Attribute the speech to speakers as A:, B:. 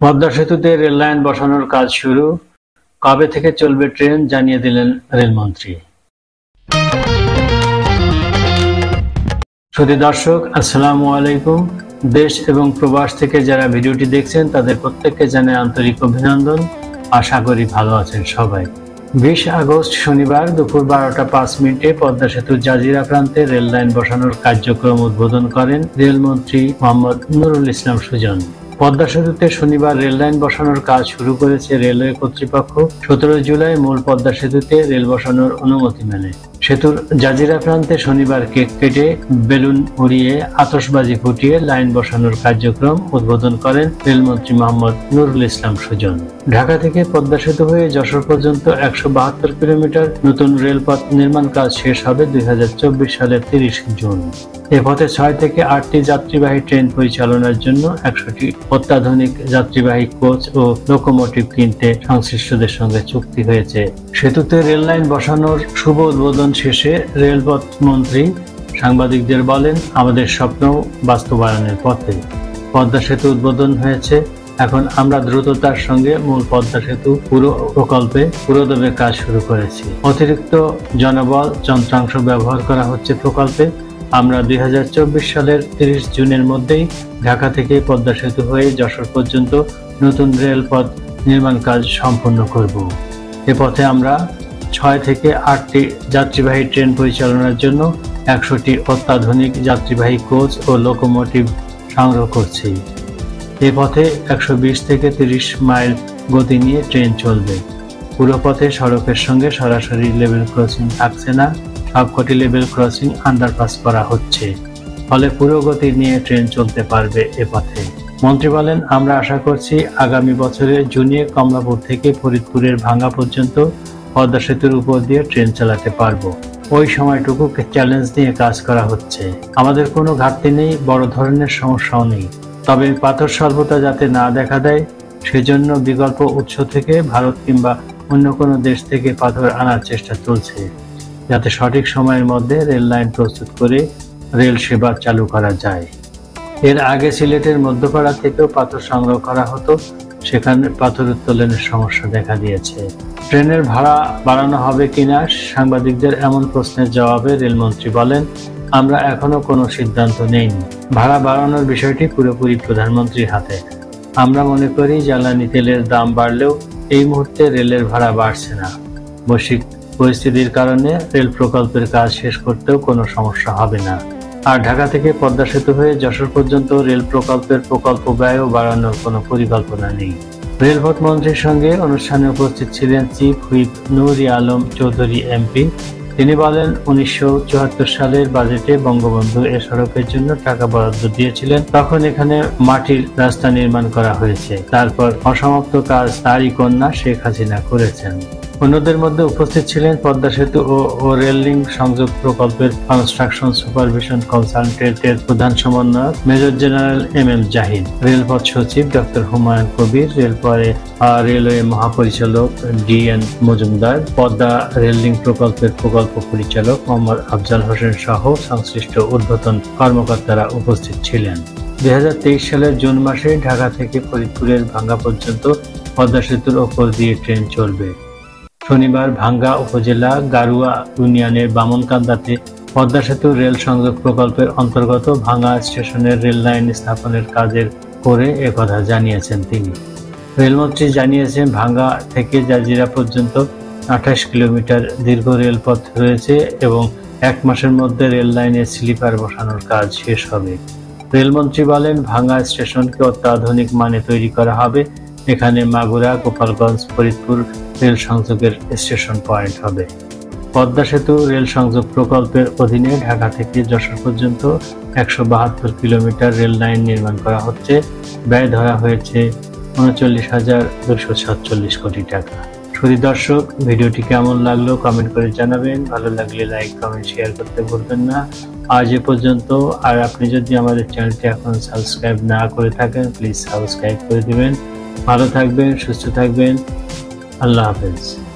A: পদ্মা সেতুতে রেললাইন বসানোর কাজ শুরু। কবে থেকে চলবে ট্রেন জানিয়ে দিলেন রেলমন্ত্রী। সুধী দর্শক, আসসালামু আলাইকুম। দেশ এবং প্রবাস থেকে যারা ভিডিওটি দেখছেন, তাদের প্রত্যেককে জানাই আন্তরিক অভিনন্দন। আশা করি ভালো আছেন সবাই। বিশ আগস্ট শনিবার দুপুর বারোটা পাঁচ মিনিটে পদ্মা সেতুর জাজিরা প্রান্তে রেল লাইন বসানোর কার্যক্রম উদ্বোধন করেন রেলমন্ত্রী মোহাম্মদ নুরুল ইসলাম সুজন। পদ্মা সেতুতে শনিবার রেললাইন বসানোর কাজ শুরু করেছে রেলওয়ে কর্তৃপক্ষ। সতেরো জুলাই মূল পদ্মা সেতুতে রেল বসানোর অনুমতি মেলে। সেতুর জাজিরা প্রান্তে শনিবার কেক কেটে বেলুন উড়িয়ে আতসবাজি ফুটিয়ে লাইন বসানোর কার্যক্রম উদ্বোধন করেন রেলমন্ত্রী মোহাম্মদ নুরুল ইসলাম সুজন। ঢাকা থেকে পদ্মা সেতু হয়ে যশোর পর্যন্ত একশো বাহাত্তর কিলোমিটার নতুন রেলপথ নির্মাণ কাজ শেষ হবে দুই হাজার চব্বিশ সালের তিরিশ জুন। এ পথে ছয় থেকে আটটি যাত্রীবাহী ট্রেন পরিচালনার জন্য একশোটি অত্যাধুনিক যাত্রীবাহী কোচ ও লোকোমোটিভ কিনতে সংশ্লিষ্টদের সঙ্গে চুক্তি হয়েছে। সেতুতে রেল লাইন বসানোর শুভ উদ্বোধন শেষে রেলপথ মন্ত্রী সাংবাদিকদের বলেন, আমাদের স্বপ্ন বাস্তবায়নের পথে। পদ্মা সেতু উদ্বোধন হয়েছে। এখন আমরা দ্রুততার সঙ্গে মূল পদ্মা সেতু পুরো প্রকল্পে পুরোদমে কাজ শুরু করেছি। অতিরিক্ত জনবল, যন্ত্রাংশ ব্যবহার করা হচ্ছে প্রকল্পে। আমরা দুই হাজার চব্বিশ সালের তিরিশ জুনের মধ্যেই ঢাকা থেকে পদ্মা সেতু হয়ে যশোর পর্যন্ত নতুন রেলপথ নির্মাণ কাজ সম্পন্ন করব। এ পথে আমরা ছয় থেকে আটটি যাত্রীবাহী ট্রেন পরিচালনার জন্য একশোটি অত্যাধুনিক যাত্রীবাহী কোচ ও লোকোমোটিভ সংগ্রহ করছি। এ পথে একশো বিশ থেকে তিরিশ মাইল গতি নিয়ে ট্রেন চলবে। পুরো পথে সড়কের সঙ্গে সরাসরি লেভেল ক্রসিং থাকছে না। সবকটি লেভেল ক্রসিং আন্ডারপাস করা হচ্ছে। ফলে পুরো গতি নিয়ে ট্রেন চলতে পারবে এ পথে। মন্ত্রী বলেন, আমরা আশা করছি আগামী বছরে জুনিয়ে কমলাপুর থেকে ফরিদপুরের ভাঙ্গা পর্যন্ত পদ্মা সেতুর উপর দিয়ে ট্রেন চালাতে পারব। ওই সময়টুকু চ্যালেঞ্জ নিয়ে কাজ করা হচ্ছে। আমাদের কোনো ঘাটতি নেই, বড় ধরনের সমস্যাও নেই। তবে পাথর স্বল্পতা যাতে না দেখা দেয়, সেজন্য বিকল্প উৎস থেকে ভারত কিংবা অন্য কোনো দেশ থেকে পাথর আনার চেষ্টা চলছে। যাতে সঠিক সময়ের মধ্যে রেল লাইন প্রস্তুত করে রেল সেবা চালু করা যায়। এর আগে সিলেটের মধ্যপাড়া থেকেও পাথর সংগ্রহ করা হতো, সেখানে পাথর উত্তোলনের সমস্যা দেখা দিয়েছে। ট্রেনের ভাড়া বাড়ানো হবে কিনা, সাংবাদিকদের এমন প্রশ্নের জবাবে রেলমন্ত্রী বলেন, আমরা এখনও কোনো সিদ্ধান্ত নেইনি। ভাড়া বাড়ানোর বিষয়টি পুরোপুরি প্রধানমন্ত্রীর হাতে। আমরা মনে করি, জ্বালানি তেলের দাম বাড়লেও এই মুহূর্তে রেলের ভাড়া বাড়ছে না। বৈশ্বিক পরিস্থিতির কারণে রেল প্রকল্পের কাজ শেষ করতেও কোনো সমস্যা হবে না। আর ঢাকা থেকে পদ্মা সেতু হয়ে যশোর পর্যন্ত রেল প্রকল্পের প্রকল্প ব্যয়ও বাড়ানোর কোনো পরিকল্পনা নেই। রেলপথ মন্ত্রীর সঙ্গে অনুষ্ঠানে উপস্থিত ছিলেন chief whip Nuri Alam Chowdhury MP. তিনি বলেন, উনিশশো চুয়াত্তর সালের বাজেটে বঙ্গবন্ধু এ সড়কের জন্য টাকা বরাদ্দ দিয়েছিলেন। তখন এখানে মাটির রাস্তা নির্মাণ করা হয়েছে। তারপর অসমাপ্ত কাজ তারই কন্যা শেখ হাসিনা করেছেন। অন্যদের মধ্যে উপস্থিত ছিলেন পদ্মা সেতু ও রেল লিঙ্ক সংযোগ প্রকল্পের কনস্ট্রাকশন সুপারভিশন কনসালটেন্টের প্রধান সমন্বয়ক major general M M Zahid, রেলপথ সচিব ডক্টর হুমায়ুন কবির রেলপরে রেলওয়ে মহাপরিচালক D N Majumder, Padma rail link প্রকল্পের প্রকল্প পরিচালক মোহাম্মদ আফজাল হোসেন সহ সংশ্লিষ্ট উদ্বোধন কর্মকর্তারা উপস্থিত ছিলেন। দুই হাজার তেইশ সালের জুন মাসে ঢাকা থেকে ফরিদপুরের ভাঙ্গা পর্যন্ত পদ্মা সেতুর ওপর দিয়ে ট্রেন চলবে। শনিবার ভাঙ্গা উপজেলা গারুয়া ইউনিয়নের বামনকান্দাতে পদ্মা সেতু রেল সংযোগ প্রকল্পের অন্তর্গত ভাঙ্গা স্টেশনের রেল লাইন স্থাপনের কাজের করে একথা জানিয়েছেন তিনি। রেলমন্ত্রী জানিয়েছেন, ভাঙ্গা থেকে জাজিরা পর্যন্ত আঠাশ কিলোমিটার দীর্ঘ রেলপথ রয়েছে এবং এক মাসের মধ্যে রেল লাইনে স্লিপার বসানোর কাজ শেষ হবে। রেলমন্ত্রী বলেন, ভাঙ্গা স্টেশনকে অত্যাধুনিক মানে তৈরি করা হবে এখানে মাগুরা, গোপালগঞ্জ, ফরিদপুর রেল সংযোগের স্টেশন পয়েন্ট হবে। পদ্মা সেতু রেল সংযোগ প্রকল্পের অধীনে ঢাকা থেকে যশোর পর্যন্ত একশো বাহাত্তর কিলোমিটার রেল লাইন নির্মাণ করা হচ্ছে। ব্যয় ধরা হয়েছে উনচল্লিশ হাজার দুশো সাতচল্লিশ কোটি টাকা। শুধু দর্শক, ভিডিওটি কেমন লাগল কমেন্ট করে জানাবেন। ভালো লাগলে লাইক, কমেন্ট, শেয়ার করতে ভুলবেন না। আজ এ পর্যন্ত। আর আপনি যদি আমাদের চ্যানেলটি এখন সাবস্ক্রাইব না করে থাকেন, প্লিজ সাবস্ক্রাইব করে দিবেন। ভালো থাকবেন সুস্থ থাকবেন। আল্লাহ হাফেজ।